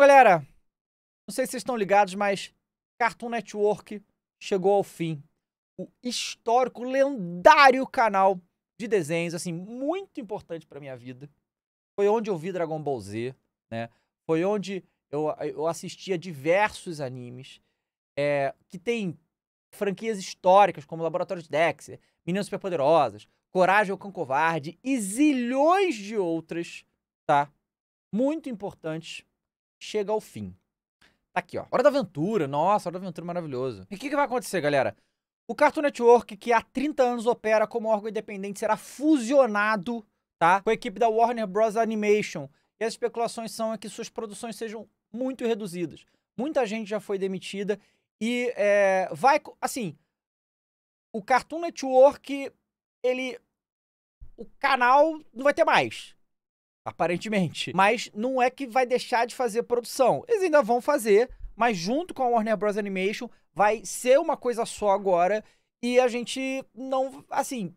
Galera, não sei se vocês estão ligados, mas Cartoon Network chegou ao fim. O histórico, lendário canal de desenhos, assim, muito importante para minha vida. Foi onde eu vi Dragon Ball Z, né? Foi onde eu, eu assistia diversos animes é, que tem franquias históricas como Laboratório de Dexter, Meninas Superpoderosas, Coragem ou Cão Covarde e zilhões de outras, tá? Muito importantes chega ao fim. Tá aqui, ó. Hora da Aventura. Nossa, Hora da Aventura maravilhoso. E o que, que vai acontecer, galera? O Cartoon Network, que há 30 anos opera como órgão independente, será fusionado, tá? Com a equipe da Warner Bros. Animation. E as especulações são que suas produções sejam muito reduzidas. Muita gente já foi demitida e é, vai, assim, o Cartoon Network, ele, o canal não vai ter mais, aparentemente. Mas não é que vai deixar de fazer produção. Eles ainda vão fazer, mas junto com a Warner Bros. Animation vai ser uma coisa só agora. E a gente não. Assim,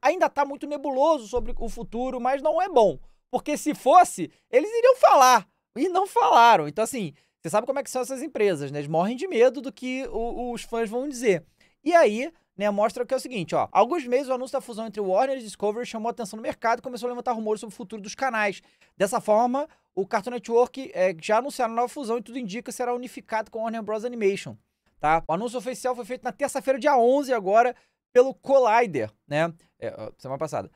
ainda tá muito nebuloso sobre o futuro, mas não é bom. Porque se fosse, eles iriam falar. E não falaram. Então, assim, você sabe como é que são essas empresas, né? Eles morrem de medo do que o, os fãs vão dizer. E aí, né, mostra que é o seguinte, ó. Há alguns meses o anúncio da fusão entre Warner e Discovery chamou a atenção no mercado e começou a levantar rumores sobre o futuro dos canais. Dessa forma, o Cartoon Network é, já anunciaram a nova fusão e tudo indica que será unificado com a Warner Bros. Animation, tá? O anúncio oficial foi feito na terça-feira, dia 11 agora, pelo Collider, né? É, semana passada.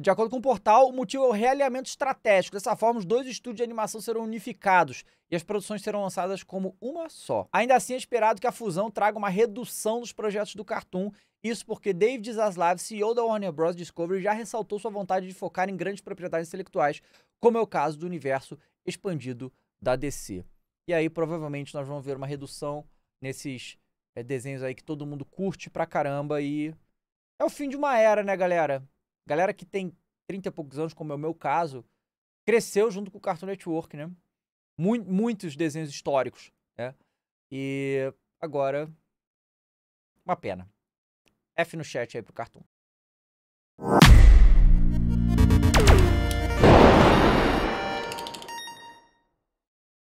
De acordo com o portal, o motivo é o realinhamento estratégico. Dessa forma, os dois estúdios de animação serão unificados e as produções serão lançadas como uma só. Ainda assim, é esperado que a fusão traga uma redução dos projetos do Cartoon. Isso porque David Zaslav, CEO da Warner Bros. Discovery, já ressaltou sua vontade de focar em grandes propriedades intelectuais, como é o caso do universo expandido da DC. E aí, provavelmente, nós vamos ver uma redução nesses é, desenhos aí que todo mundo curte pra caramba e é o fim de uma era, né, galera? Galera que tem 30 e poucos anos, como é o meu caso, cresceu junto com o Cartoon Network, né? muitos desenhos históricos, né? E agora, uma pena. F no chat aí pro Cartoon.